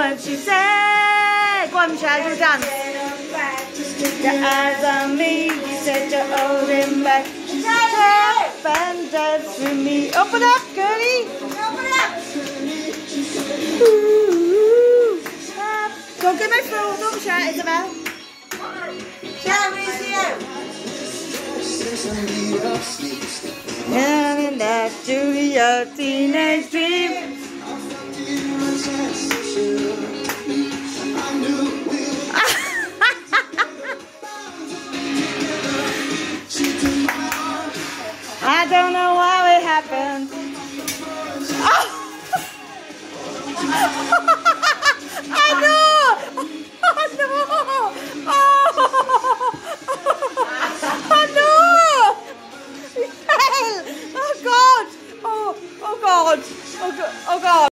and she said, go on, Michelle, do dance. Your eyes on me, you said you're holding back. Tap and dance with me. Open up, Gertie. Ooh, tap. Go get my phone, don't shout, Isabel. And in that Julia teenage dream. I don't know how it happened. Oh! I know! Oh no! Oh! Oh no! Oh God! Oh, oh God! Oh God! Oh God!